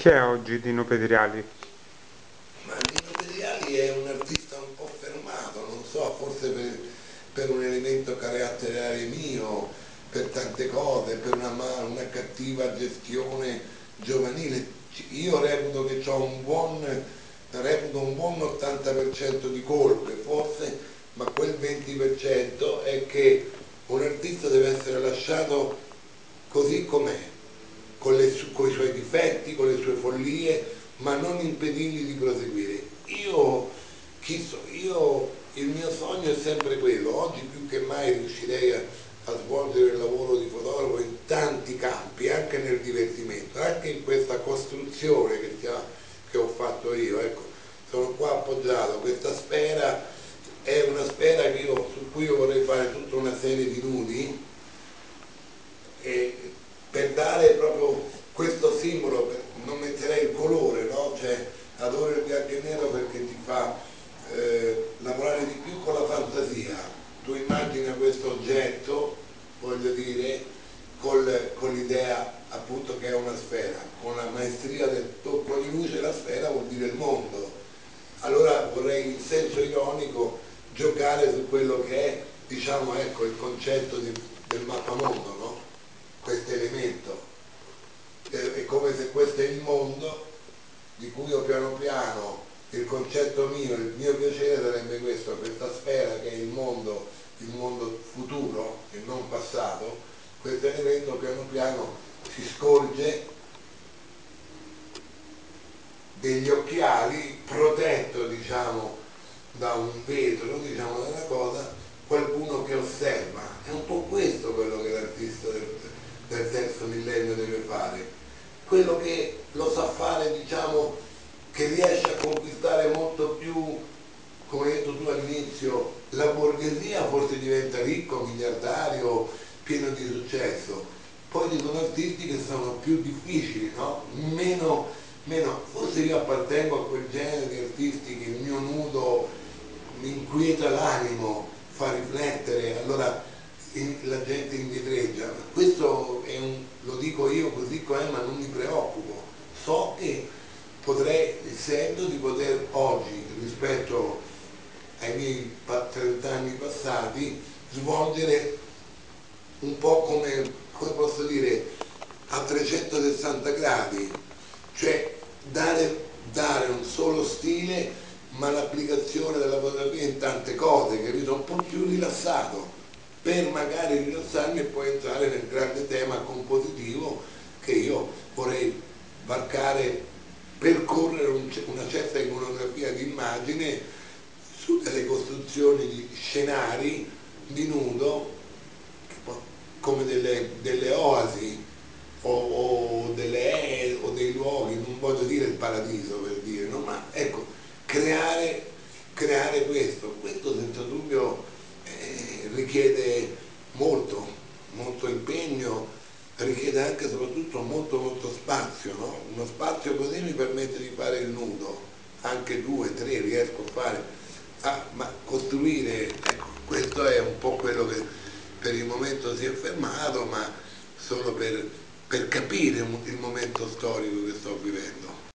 Che è oggi Dino Pedriali? Ma Dino Pedriali è un artista un po' fermato, non so, forse per, per un elemento caratteriale mio, per tante cose, per una, una cattiva gestione giovanile. Io reputo che ho un buon, reputo un buon 80% di colpe, forse, ma quel 20% è che un artista deve essere lasciato così com'è, con, le, con i suoi difetti, con le sue follie, ma non impedirgli di proseguire. Io, io, il mio sogno è sempre quello, oggi più che mai riuscirei a, a svolgere il lavoro di fotografo in tanti campi, anche nel divertimento, anche in questa costruzione che, che ho fatto io. Ecco, sono qua appoggiato, questa sfera è una sfera io, su cui io vorrei fare tutta una serie di nudi per dare proprio questo simbolo, non metterei il colore, no? cioè adoro il bianco e nero perché ti fa eh, lavorare di più con la fantasia. Tu immagina questo oggetto, voglio dire, col, con l'idea appunto che è una sfera, con la maestria del tocco di luce la sfera vuol dire il mondo. Allora vorrei in senso ironico giocare su quello che è, diciamo, ecco, il concetto di, del mappamondo, no? questo elemento. È come se questo è il mondo di cui io piano piano il concetto mio, il mio piacere sarebbe questo, questa sfera che è il mondo, il mondo futuro e non passato, questo elemento piano piano si scorge degli occhiali protetto diciamo da un vetro, diciamo da una cosa, qualcuno che osserva. È un po' questo quello che l'artista del, del terzo millennio deve fare. Quello che lo sa fare, diciamo, che riesce a conquistare molto più, come hai detto tu all'inizio, la borghesia forse diventa ricco, miliardario, pieno di successo. Poi ci sono artisti che sono più difficili, no? meno, meno, forse io appartengo a quel genere di artisti che il mio nudo mi inquieta l'animo, fa riflettere, allora la gente indietreggia. Questo un, lo dico io così com'è, ma non mi preoccupo. So che potrei, sento di poter oggi, rispetto ai miei 30 anni passati, svolgere un po' come, come posso dire, a 360 gradi, cioè dare, dare un solo stile ma l'applicazione della fotografia in tante cose, capito? Un po' più rilassato, per magari rilassarmi e poi entrare nel grande tema compositivo che io vorrei varcare, percorrere un, una certa iconografia di immagine su delle costruzioni di scenari di nudo come delle, delle oasi o, o, delle, o, dei luoghi, non voglio dire il paradiso per dire, no? ma ecco, creare, creare questo, questo senza dubbio eh, richiede molto, molto impegno, richiede anche soprattutto molto molto spazio, no? uno spazio così mi permette di fare il nudo, anche due, tre riesco a fare, ah, ma costruire, ecco, questo è un po' quello che per il momento si è fermato, ma solo per, per capire il momento storico che sto vivendo.